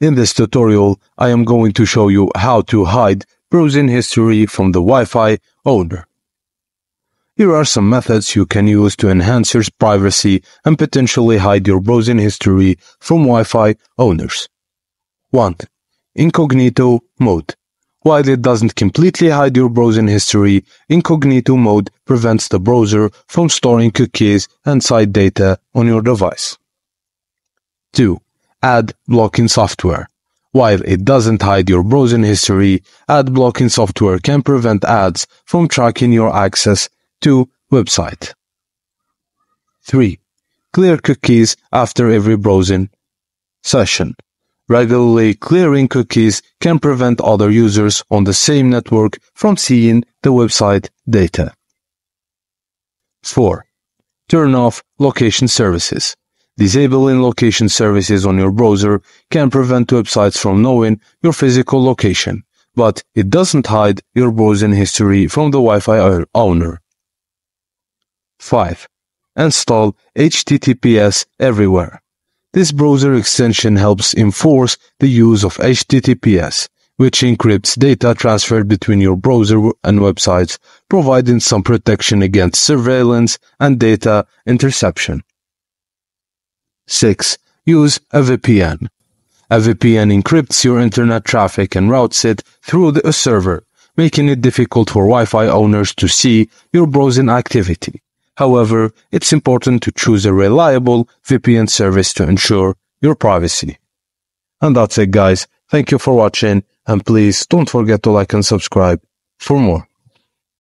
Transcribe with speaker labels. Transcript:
Speaker 1: In this tutorial, I am going to show you how to hide browsing history from the Wi-Fi owner. Here are some methods you can use to enhance your privacy and potentially hide your browsing history from Wi-Fi owners. 1. Incognito mode. While it doesn't completely hide your browsing history, incognito mode prevents the browser from storing cookies and site data on your device. 2 ad blocking software. While it doesn't hide your browsing history, ad blocking software can prevent ads from tracking your access to website. 3. Clear cookies after every browsing session. Regularly clearing cookies can prevent other users on the same network from seeing the website data. 4. Turn off location services. Disabling location services on your browser can prevent websites from knowing your physical location, but it doesn't hide your browsing history from the Wi-Fi owner. 5. Install HTTPS everywhere. This browser extension helps enforce the use of HTTPS, which encrypts data transferred between your browser and websites, providing some protection against surveillance and data interception. 6. Use a VPN. A VPN encrypts your internet traffic and routes it through the, a server, making it difficult for Wi-Fi owners to see your browsing activity. However, it's important to choose a reliable VPN service to ensure your privacy. And that's it guys. Thank you for watching and please don't forget to like and subscribe for more.